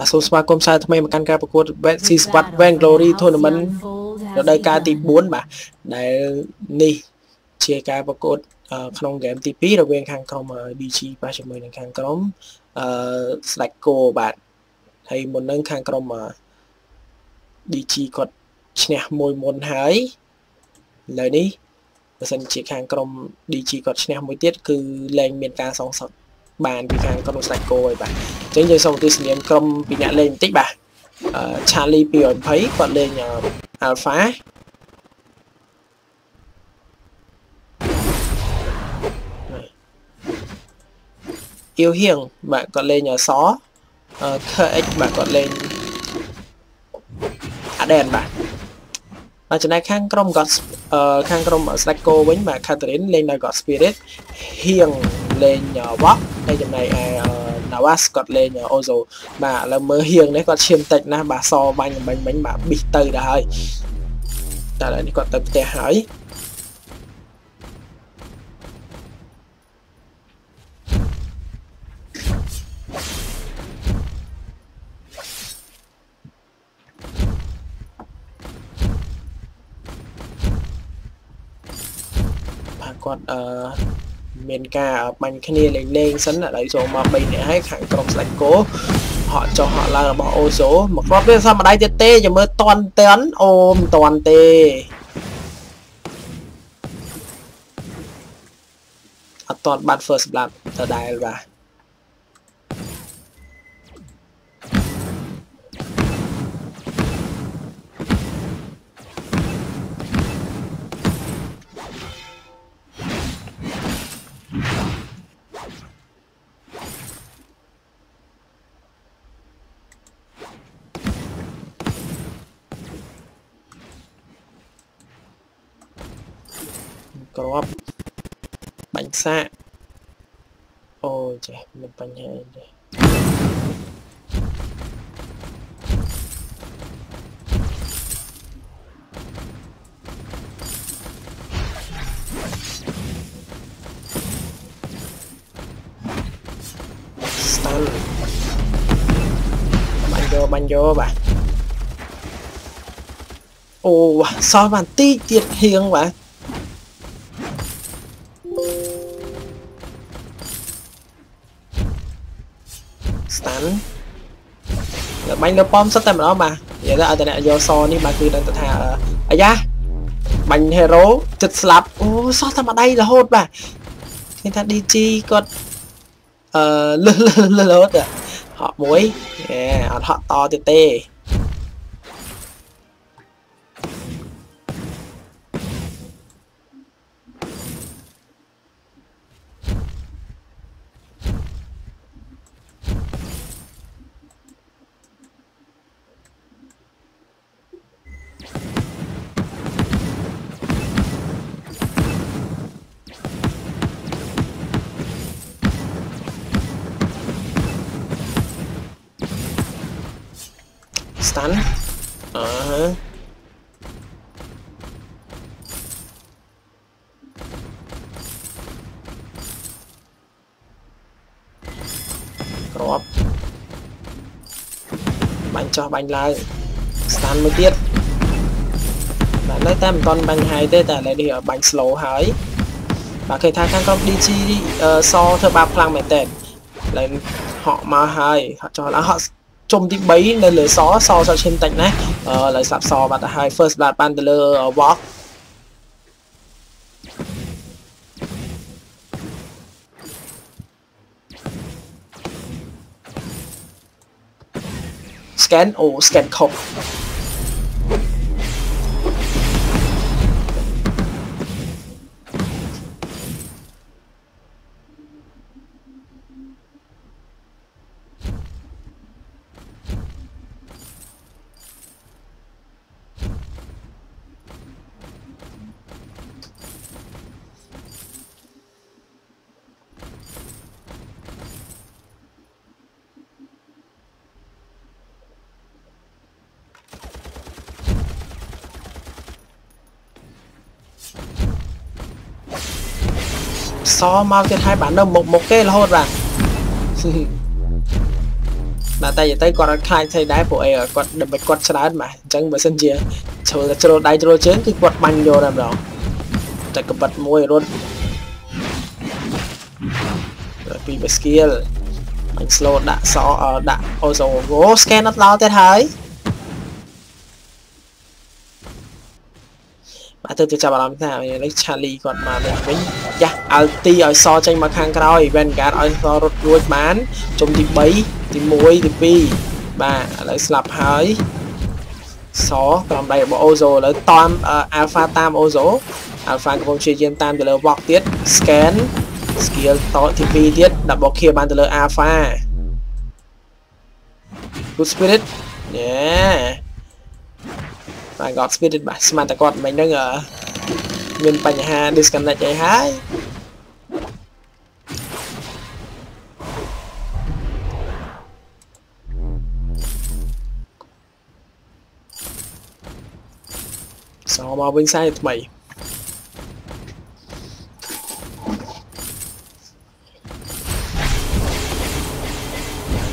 បាទសូមស្វាគមន៍សារថ្មីមកកាន់ការប្រកួត Betsy Squad Van Glory Tournament រដូវកាលទី4បាទដែលនេះជាការប្រកួតក្នុងហ្គេមទី2រវាងខាងក្រុម DG បាទជាមួយនឹងខាងក្រុមអឺ Slackco បាទហើយមុននឹងខាងក្រុម DG គាត់ឈ្នះមួយមុនហើយឥឡូវនេះបើសិនជាខាងក្រុម DG គាត់ឈ្នះមួយទៀតគឺលែងមានការសងសឹក បានពីខាងក្រុមស្ដេចគោហើយបាទអញ្ចឹងយើងសូមទស្សនាក្រុមពីអ្នកលេងបន្តិចបាទឆាលី220គាត់លេង Alpha អ៊ីវហៀងបាទគាត់លេងអស KX បាទគាត់លេងអាដែនបាទហើយ ចំណែកខាងក្រុម God ខាងក្រុម Slacko វិញបាទ Catherine លេងនៅ God Spirit ហៀងលេង Wok ហើយចំណែកឯ Nawas គាត់លេង Ozo បាទឥឡូវមើលហៀងនេះគាត់ឈាមតិចណាស់បាទសបាញ់បាញ់មិញបាទប៊ីសទៅដល់ហើយតែឥឡូវនេះគាត់ទៅផ្ទះហើយ អឺមានការបាញ់គ្នាលេងលេងសិនឥឡូវចូលមក3នាក់ហើយខាងក្រុមស្ដេចគោហក់ចុះហក់ឡើងរបស់អូសូមកគ្រាប់វាសមម្ដាយទៀតទេចាំមើលតន់តន់អូមិនតន់ទេអត់តន់បាត់ first blood ដដែលបាទ ក្របបាញ់សាកអូចេះមានបញ្ហាអីទេស្តាន់បាញ់យកបាញ់យកបាទអូសល់បានតិចទៀតហៀងបាទ ស្តាន់លើបាញ់លើប៉មសិតតែម្ដងបាទនិយាយទៅឲ្យតែអ្នកយកសនេះបាទគឺដឹងទៅថាអាយ៉ាបាញ់ហេរ៉ូចិត្តស្លាប់អូសោះតែម្ដាយរហូតបាទឃើញថា DG គាត់អឺលឺលឺលឺហក់មួយអេអត់ហក់តទៀតទេ តាន់អឺក្របបាញ់ចោះបាញ់ឡើងស្តាន់មួយទៀតបាទនៅតែមិនទាន់បាញ់ហើយទេតែឥឡូវនេះបាញ់ slow ហើយបាទឃើញថាខាងក្រុម DG សធ្វើបាបខ្លាំងមែនតើឥឡូវហក់មកហើយហក់ចោះឡើងហក់ ជុំទី3នៅលើសសសឈិនតិចណាឥឡូវស្លាប់សបាត់ទៅហើយ first blood បានទៅលើ walk scan អូ scan ខុស សមកទៀតហើយបាទនៅមុខមុខគេរហូតបាទបាទតែនិយាយទៅគាត់អត់ខ្លាចស្អីដែរព្រោះអីគាត់ដើម្បីគាត់ច្រើនបាទអញ្ចឹងបើសិនជាជ្រុលជ្រុលដៃជ្រុលជើងគឺគាត់បាញ់យកតែម្ដងតែកបិតមួយរត់ពីបេស្គៀលបាញ់ slow ដាក់សដាក់អូសូអូ scan អត់ដល់ទៀតហើយ បាទទៅទៅចាប់អារម្មណ៍ថានេះ Charlie គាត់មកលេងវិញយ៉ាអាល់ទីឲ្យសចេញមកខាងក្រោយ Vanguard ឲ្យសរត់រួចបានជុំទី3ទី1ទី2បាទឥឡូវស្លាប់ហើយសក្រោមដៃរបស់អូសូឥឡូវតាម Alpha តាម Ozo Alpha កំពុងព្យាយាមតាមទៅលើ Vox ទៀត scan skill តទី2ទៀត double kill បានទៅលើ Alpha good spirit ញ៉េ បាទគាត់ spirit បាទស្មានតែគាត់មិញហ្នឹងមានបញ្ហា disconnect អីហើយសមកវិញសាយថ្មី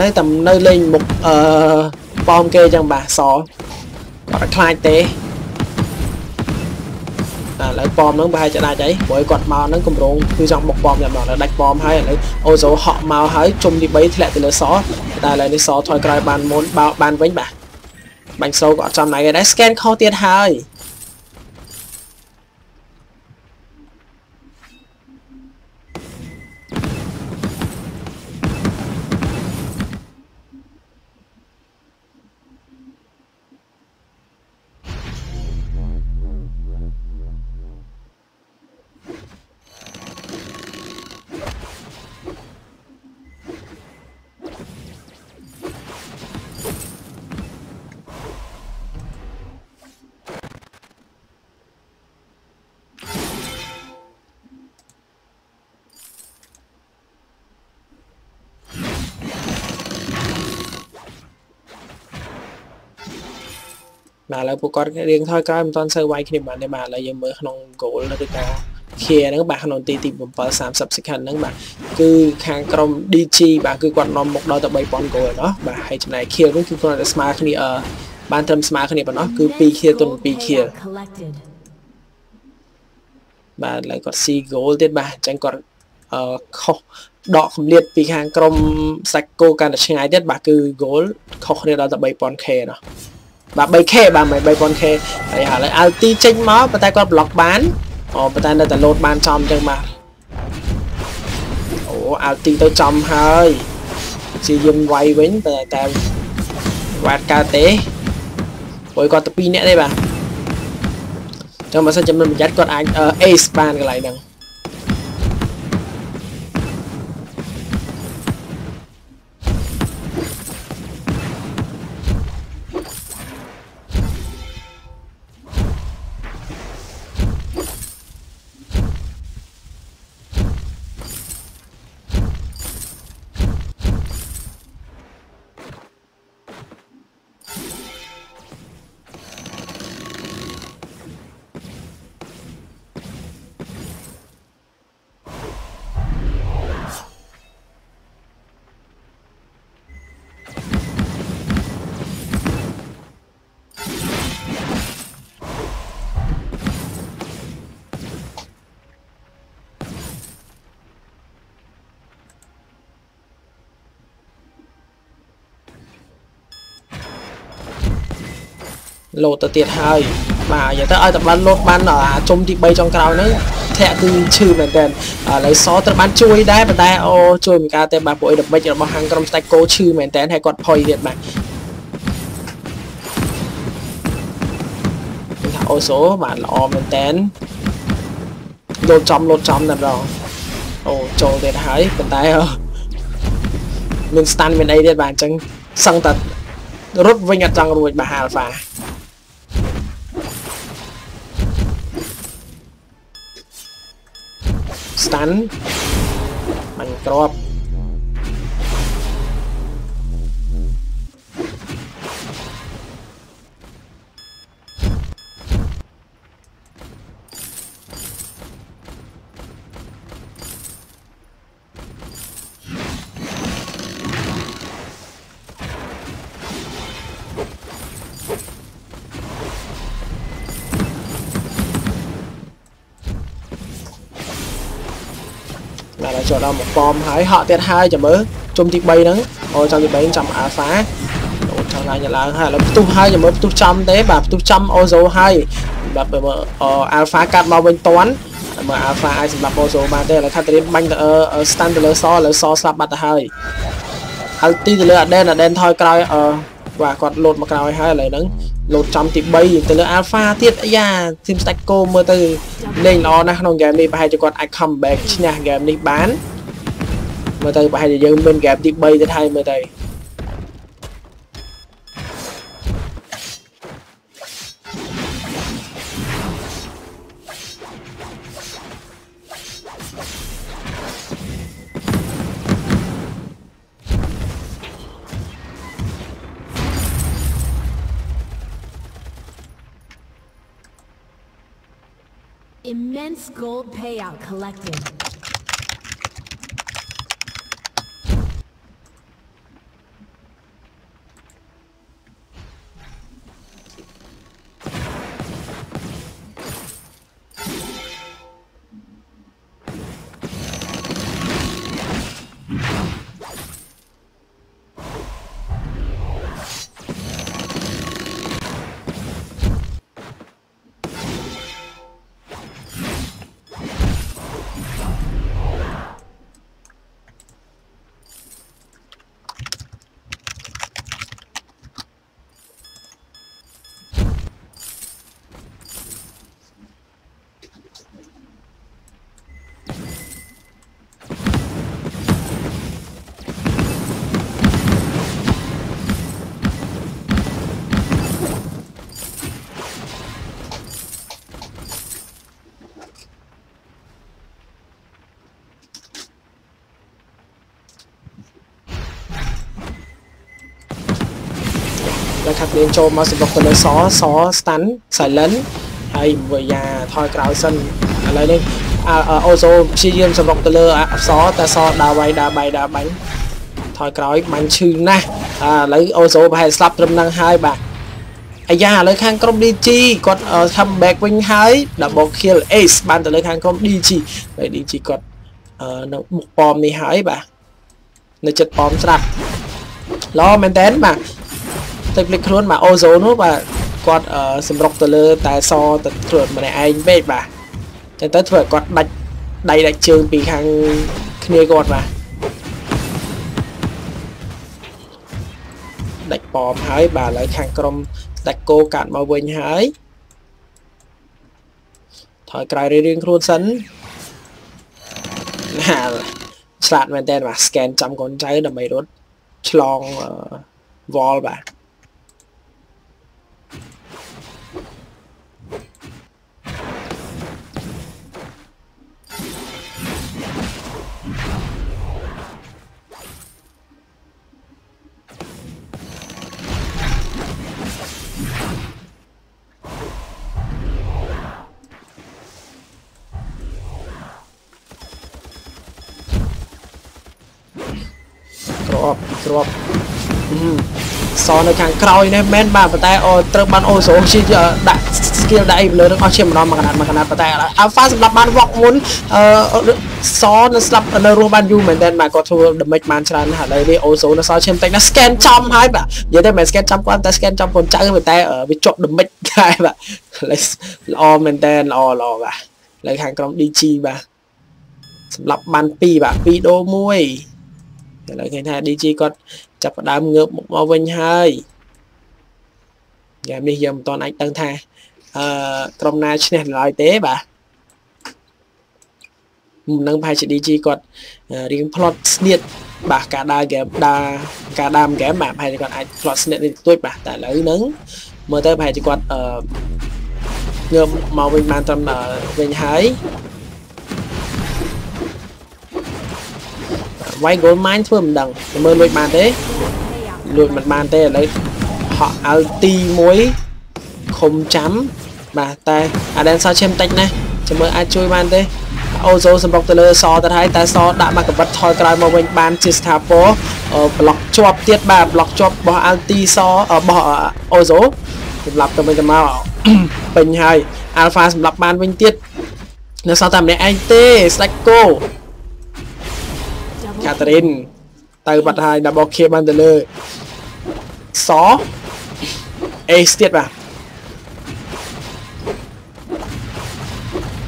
នៅតែនៅលេងមុខអឺប៉មគេចឹងបាទស ត់ឲ្យខ្លាចទេតែឥឡូវប៉មហ្នឹងប្រហែលជាដាច់ហើយព្រោះគាត់មកហ្នឹងកម្រងគឺចង់បុកប៉មតែម្ដងដល់ដាច់ប៉មហើយឥឡូវអូសូហក់មកហើយជុំទី3ធ្លាក់ទៅលើសតែឥឡូវនេះសថយក្រោយបានមុនបោបានវិញបាទបាញ់សូក៏អត់ចំណាយដែរ scan ខុសទៀតហើយ បាទឥឡូវពួកគាត់រៀងថយក្រោយមិនទាន់សូវវាយគ្នាបានទេបាទឥឡូវយើងមើលក្នុង goal ឬការ clear ហ្នឹងបាទក្នុងទីទី7 30 second ហ្នឹងបាទគឺខាងក្រុម DG បាទគឺគាត់នាំមុខដល់ទៅ3000 goal ឯណោះបាទហើយចំណែក kill ហ្នឹងគឺគាត់តែស្មើគ្នាអឺបានត្រឹមស្មើគ្នាប៉ុណ្ណោះគឺ2 kill ទល់2 kill បាទឥឡូវគាត់ see goal ទៀតបាទអញ្ចឹងគាត់អឺខុសដកកម្លៀតពីខាងក្រុមសាច់គោកាន់តែឆ្ងាយទៀតបាទគឺ goal ខុសគ្នាដល់ទៅ 3000k ណោះ បាទ 3k បាទមិន 3000k ហើយឥឡូវ LT ចេញមកប៉ុន្តែគាត់ block បានអូប៉ុន្តែនៅតែ load បានចំអញ្ចឹងបាទអូ LT ទៅចំហើយជាយឹមវាយវិញតែតែវ៉ាត់កើតទេព្រោះគាត់ទៅ2នាក់ទេបាទចឹងបើសិនជាមិនប្រយ័ត្នគាត់អាច ace បានកន្លែងហ្នឹង លោតទៅទៀតហើយបាទនិយាយទៅឲ្យតែបានលោតបានអាជុំទី3ចុងក្រោយហ្នឹងធាក់គឺឈឺមែនតើឥឡូវសត្រូវបានជួយដែរប៉ុន្តែអូជួយមិនកើតទេបាទពួកអីដបិចរបស់ហាងក្រុមស្ដេចគោឈឺមែនតើហើយគាត់ផុយទៀតបាទថាអូសូបាទល្អមែនតើលោតចំលោតចំតែម្ដងអូចូលទៀតហើយប៉ុន្តែមាន stand មានអីទៀតបាទអញ្ចឹងសឹងតែរត់វិញអត់ចង់រួចបាទ Alpha stun bắn crop អ ណាដែលចូលដល់មកប៉មហើយហក់ទៀតហើយចាំមើលជុំទី3ហ្នឹងអូចាំទី3ចាំអាសាអូចាំឡើងឡើងហើយឥឡូវផ្ទុះហើយចាំមើលផ្ទុះចំទេបាទផ្ទុះចំអូសូហើយបាទមើលអាហ្វាកាត់មកវិញតាន់មើលអាហ្វាអាចសម្រាប់អូសូបានទេឥឡូវខាត់ត្រៀមបាញ់ទៅស្តាន់ទៅលើសឥឡូវសស្លាប់បាត់ទៅហើយហើយទីទៅលើអាដែនអាដែនថយក្រោយអឺ បាទគាត់លោតមកក្រោយហើយឥឡូវហ្នឹងលោតចំទី3ទៅលើ Alpha ទៀតអាយ៉ាធីម Stack គោមើលទៅលេងល្អណាស់ក្នុងហ្គេមនេះប្រហែលជាគាត់អាច comeback ឈ្នះហ្គេមនេះបានមើលទៅប្រហែលជាយើងមានហ្គេមទី3ទៀតហើយមើលទៅ gold payout collected. ថាគ្លៀនចូលមកសម្រុកទៅលើសស stand silent ហើយវាយ៉ាថយក្រោយសិនឥឡូវនេះអូសូព្យាយាមសម្រុកទៅលើអក្សរតែសដើរវាយដើរបាយដើរបាញ់ថយក្រោយបាញ់ឈឺណាស់ឥឡូវអូសូប្រហែលស្លាប់ត្រឹមនឹងហើយបាទអាយ៉ាឥឡូវខាងក្រុម DG គាត់ come back វិញហើយ double kill ace បានទៅលើខាងក្រុម DG ហើយ DG គាត់នៅមុខប៉មនេះហើយបាទនៅចិត្តប៉មស្រាប់ឡមែនតើបាទ ទៅភ្លេចខ្លួនបាទអូโซនោះបាទគាត់សម្រុកទៅលើតែសទៅខ្លួនម្នាក់ឯងពេកបាទចឹងទៅធ្វើឲ្យគាត់ដាច់ដៃដាច់ជើងពីខាងគ្នាគាត់បាទដាច់ប៉មហើយបាទឥឡូវខាងក្រុមដាច់គោកាត់មកវិញហើយថយក្រោយរៀងៗខ្លួនសិនណាឆ្លាតមែនតើបាទ scan ចាំកូនចៅដើម្បីរត់ឆ្លងវលបាទ ក្របក្របសនៅខាងក្រោយនេះមែនបាទប៉ុន្តែអូត្រូវបានអូសូជាដាក់ skill ដាក់អីលើនឹងអស់ជាម្ដងមួយកណាត់មួយកណាត់ប៉ុន្តែ Alpha សម្រាប់បានវក់មុនអឺសនៅស្លាប់នៅរស់បានយូរមែនតើបាទគាត់ធ្វើ damage បានច្រើនណាស់ឥឡូវនេះអូសូនៅសល់ឈាមតិចណា scan ចំហើយបាទនិយាយទៅមិន scan ចំគាត់តែ scan ចំកូនចៅប៉ុន្តែវាជាប់ damage ដែរបាទល្អមែនតើល្អល្អបាទលើខាងក្រុម DG បាទសម្រាប់បាន2បាទ2ដូ1 ឥឡូវឃើញថា DG គាត់ចាប់ផ្ដើមងើបមកមកវិញហើយយ៉ាងនេះយើងមិនទាន់អាចដឹងថាអឺក្រុមណាឈ្នះឡើយទេបាទនឹងប្រហែលជា DG គាត់រៀង plot ស្នៀតបាទការដើរហ្គេមដើរការដើមហ្គេមបាទប្រហែលជាគាត់អាច plot ស្នៀតនេះទួចបាទតែឥឡូវហ្នឹងមើលទៅប្រហែលជាគាត់អឺងើបមកវិញបានត្រឹមវិញហើយ វាយ gold mine ធ្វើមិនដឹងតែមើលលួចបានទេលួចមិនបានទេឥឡូវហក់ឲ្យទី1ខំចាំបាទតែ Aden សោឈាមតិចណាស់ចាំមើលអាចជួយបានទេអូសូសម្បុកទៅលើសទៅហើយតែសដាក់មកកបិតថយក្រោយមកវិញបានជាស្ថាពរប្លុកជាប់ទៀតបាទប្លុកជាប់របស់អាល់ទីសរបស់អូសូសម្រាប់ទៅវិញទៅមកពេញហើយអាល់ហ្វាសម្រាប់បានវិញទៀតនៅសល់តែម្នាក់ឯងទេស្ដេចគោ ខាតារីនទៅបាត់ហើយ double K បានទៅលើស Ace ទៀតបាទ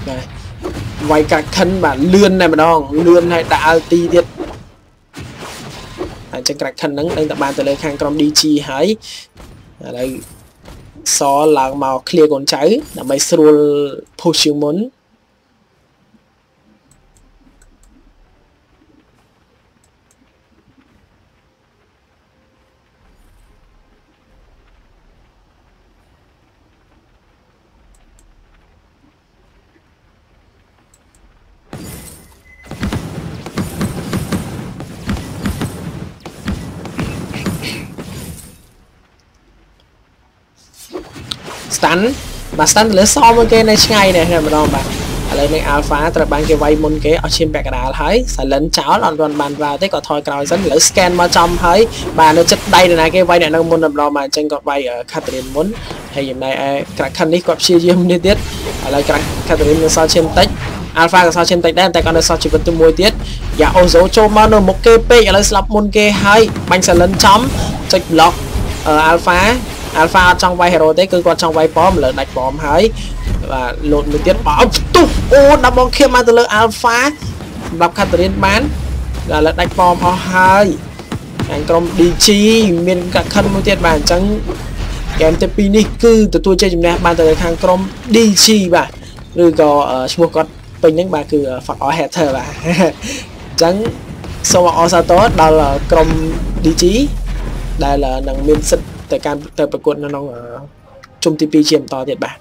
បាទវាយកាក់ខិនបាទលឿនតែម្ដងលឿនហើយដាក់អល់ទីទៀតអញ្ចឹងក្រាក់ខិនហ្នឹងដឹងតែបានទៅលើខាងក្រុម DG ហើយឥឡូវសឡើងមក clear កូនចៅដើម្បីស្រួល push ជាងមុន ស្តាន់បាទស្តាន់ទៅលើសមួយគេនៅឆ្ងាយនេះតែម្ដងបាទឥឡូវនេះ Alpha ត្រូវបានគេវាយមុនគេអស់ឈាមពាក់កណ្ដាលហើយ silent ចោលអត់ទាន់បាន vào ទេក៏ថយក្រោយសិនឥឡូវ scan មកចំហើយបាទនៅចិត្តដៃនរណាគេវាយអ្នកនៅមុនតែម្ដងបាទអញ្ចឹងគាត់វាយ Catherine មុនហើយចំណែកឯ Kraken នេះគាត់ព្យាយាមនេះទៀតឥឡូវ Catherine នៅសល់ឈាមតិច Alpha ក៏សល់ឈាមតិចដែរតែគាត់នៅសល់ជីវិតទៅមួយទៀតយ៉ា Ozo ចូលមកនៅមុខគេពេកឥឡូវស្លាប់មុនគេហើយបាញ់ silent ចំចុច block Alpha Alpha អត់ចង់វាយ hero ទេគឺគាត់ចង់វាយប៉មលើដាច់ប៉មហើយបាទលោតមួយទៀតបោផ្ទុះអូដល់បងខៀមមកទៅលើ Alpha សម្រាប់ Catherine បានដល់លើដាច់ប៉មអស់ហើយខាងក្រុម DG មានកខិនមួយទៀតបាទអញ្ចឹងហ្គេមទី2នេះគឺទទួលជ័យជំនះបានទៅលើខាងក្រុម DG បាទឬក៏ឈ្មោះគាត់ពេញហ្នឹងបាទគឺ fuck all hater បាទអញ្ចឹងសូមអរសាទរដល់ក្រុម DG ដែលនឹងមានសិទ្ធិ ទៅកាន់ទៅប្រកួតនៅក្នុងជុំទី2ជាបន្តទៀតបាទ